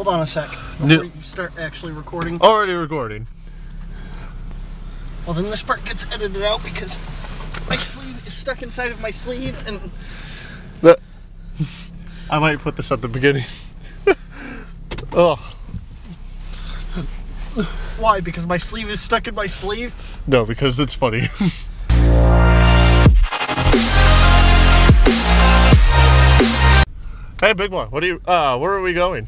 Hold on a sec. Before you start actually recording. Already recording. Well, then this part gets edited out because my sleeve is stuck inside of my sleeve, and The- I might put this at the beginning. oh why? Because my sleeve is stuck in my sleeve. no, because it's funny. hey, big boy. What are you? Uh, where are we going?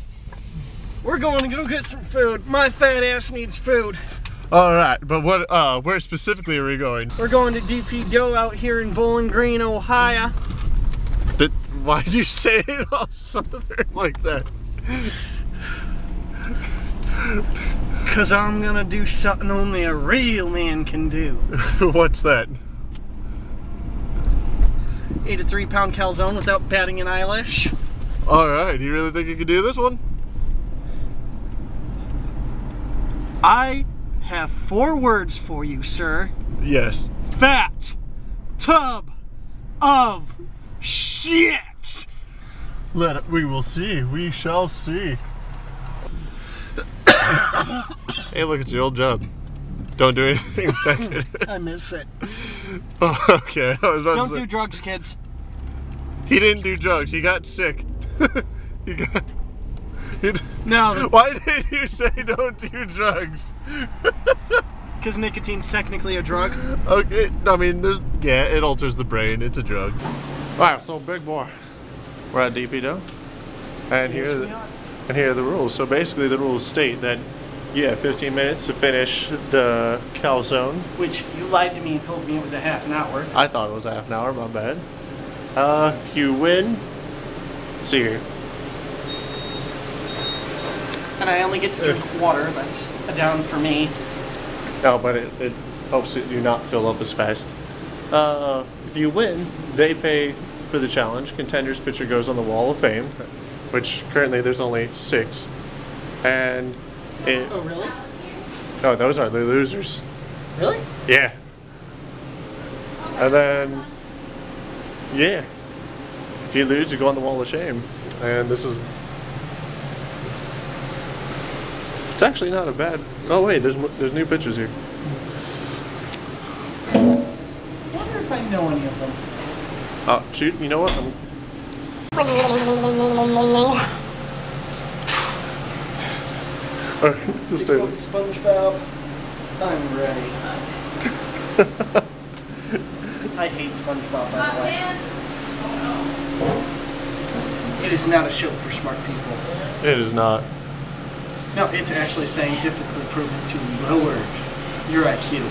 We're going to go get some food. My fat ass needs food. All right, but what? Uh, where specifically are we going? We're going to DP Dough out here in Bowling Green, Ohio. Did, why did you say it all southern like that? Cause I'm gonna do something only a real man can do. What's that? Eat a three pound calzone without batting an eyelash. All right, do you really think you can do this one? I have four words for you, sir. Yes. Fat tub of shit. Let it, we will see. We shall see. hey, look, it's your old job. Don't do anything it. I miss it. Oh, okay, I was about Don't to say. do drugs, kids. he didn't do drugs. He got sick. he got. he d- No, why did you say don't do drugs? because nicotine's technically a drug. Okay, I mean, there's yeah, it alters the brain. It's a drug. All right, so big boy, we're at DP Dough, and here, are the, and here are the rules. So basically, the rules state that you have 15 minutes to finish the calzone. Which you lied to me and told me it was a half an hour. I thought it was a half an hour. My bad. Uh, if you win, see here. And I only get to drink water. That's a down for me. No, but it, it helps it you not fill up as fast. Uh, if you win, they pay for the challenge. Contender's picture goes on the Wall of Fame, which currently there's only six. And it, Oh, really? no, those are the losers. Really? Yeah. And then, yeah. If you lose, you go on the Wall of Shame. And this is. It's actually not a bad. Oh wait, there's there's new pictures here. I wonder if I know any of them. Oh shoot! You know what? I'm, uh, just Big a, SpongeBob. I'm ready. I hate SpongeBob, by the way. It is not a show for smart people. it is not. No, it's actually scientifically proven to lower your IQ.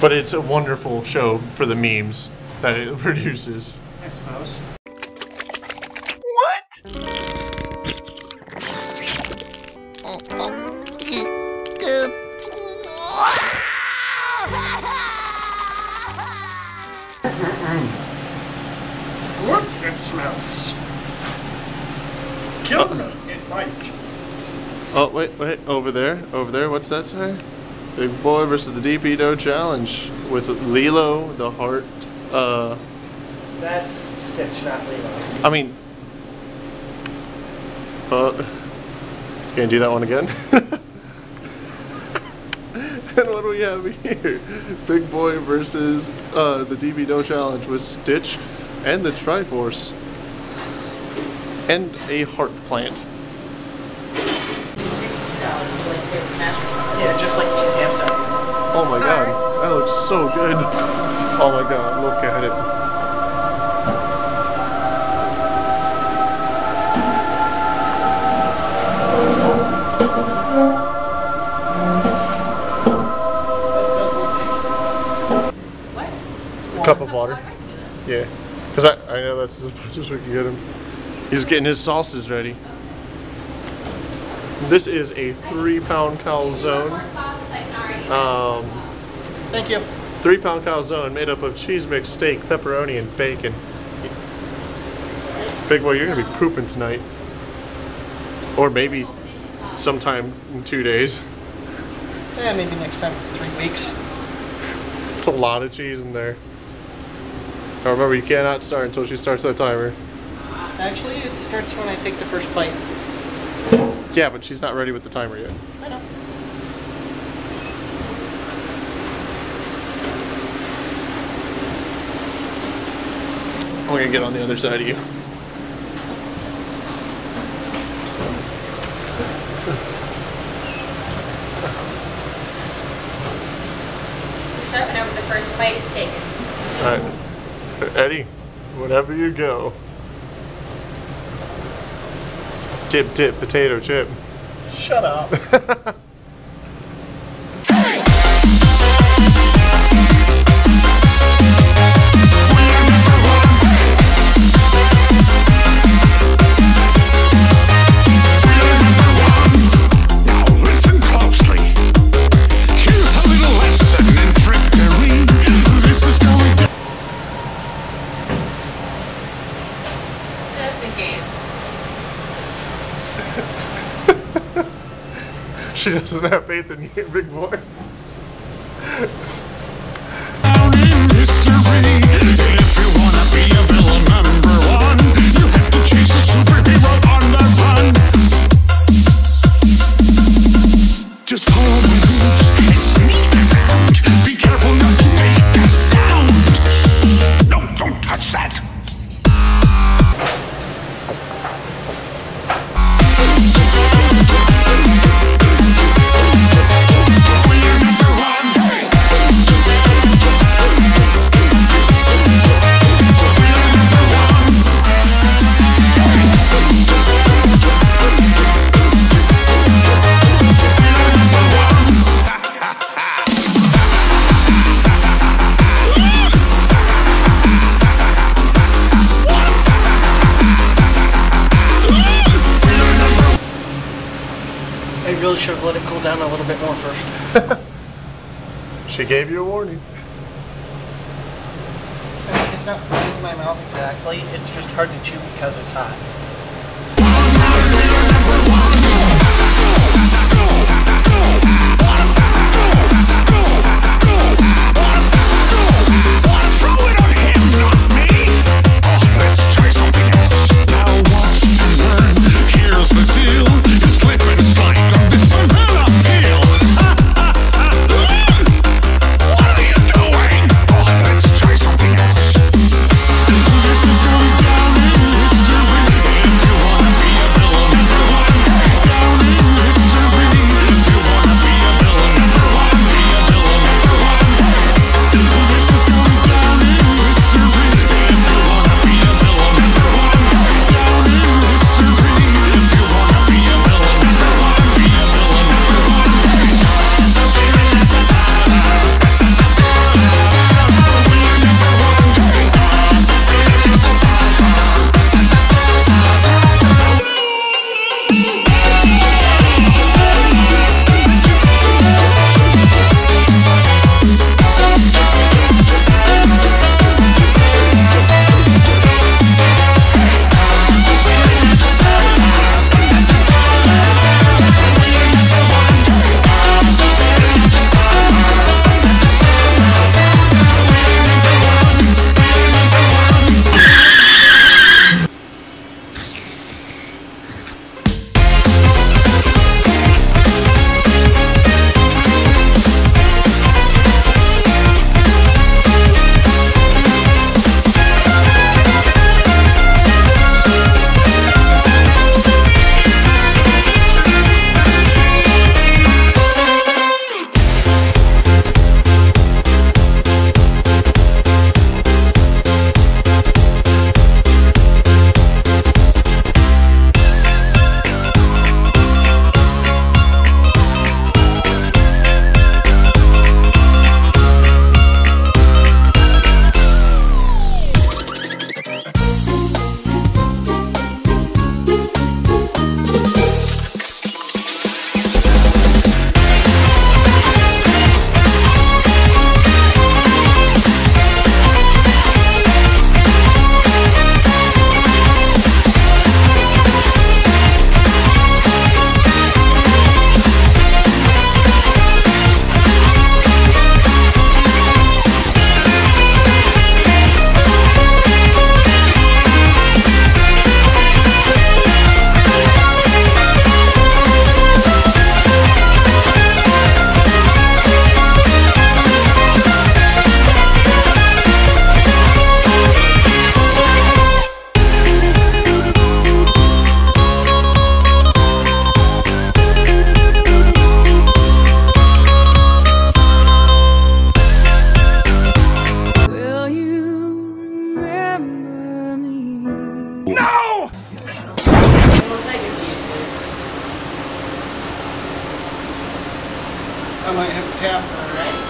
But it's a wonderful show for the memes that it produces. I suppose. What? Oh, oh. Oh wait, wait, over there, over there. What's that say? Big boy versus the DP Dough challenge with Lilo the Heart. Uh, That's Stitch, not Lilo. I mean, uh, can you do that one again? and what do we have here? Big boy versus uh, the DP Dough challenge with Stitch and the Triforce and a heart plant. Yeah, just like you have to. Oh my god, that looks so good. Oh my god, look at it. That does look tasty. A cup of water. Yeah. Because I, I know that's as much as we can get him. He's getting his sauces ready. This is a three pound calzone. Um, Thank you. three pound calzone made up of cheese mix, steak, pepperoni, and bacon. Big boy, you're gonna be pooping tonight. Or maybe sometime in two days. Yeah, maybe next time. Three weeks. It's a lot of cheese in there. Now remember, you cannot start until she starts that timer. Actually, it starts when I take the first bite. Yeah, but she's not ready with the timer yet. I know. I'm gonna get on the other side of you. Start whenever the first bite is taken. Alright. Eddie, whenever you go. Tip, tip, potato chip. Shut up. doesn't have faith in you, big boy. Should have let it cool down a little bit more first. She gave you a warning. I mean, it's not in my mouth exactly. It's just hard to chew because it's hot.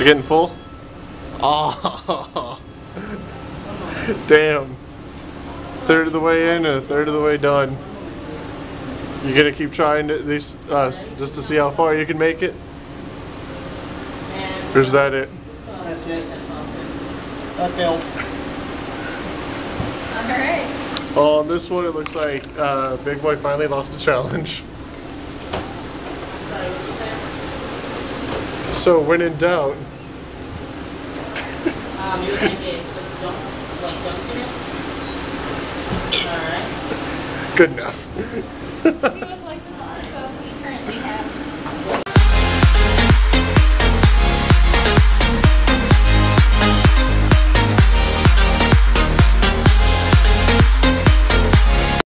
Alright. You getting full? Oh, damn. Third of the way in and a third of the way done. You gonna keep trying to, these uh, just to see how far you can make it, or is that it? That's it. Okay. Alright. Oh, on this one it looks like uh, Big Boy finally lost a challenge. Sorry, what you said? So when in doubt, Um, you're gonna get dunk, like dunkiness. Alright. good enough.